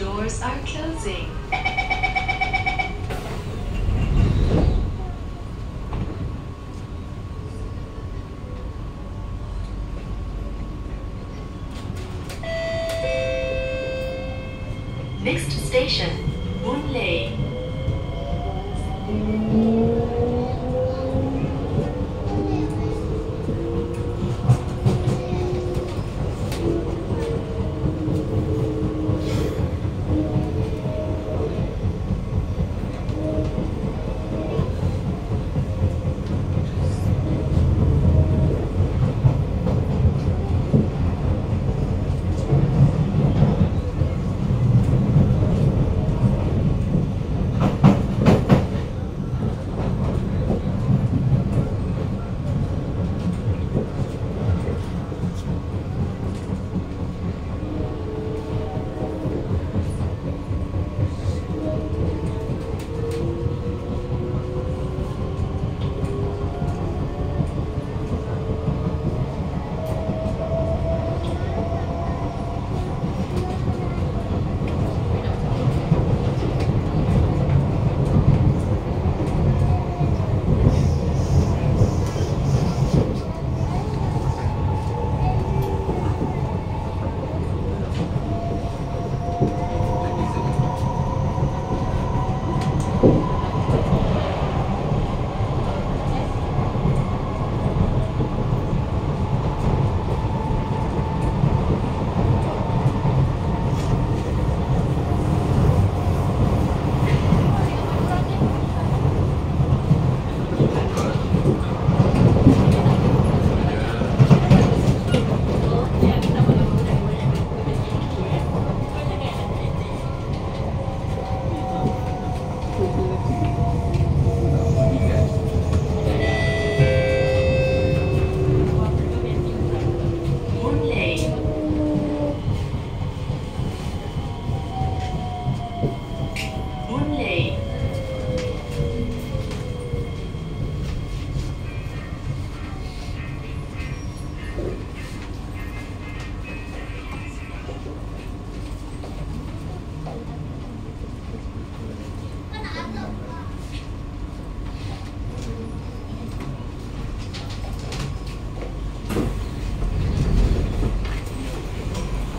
Doors are closing. Next station, Boon.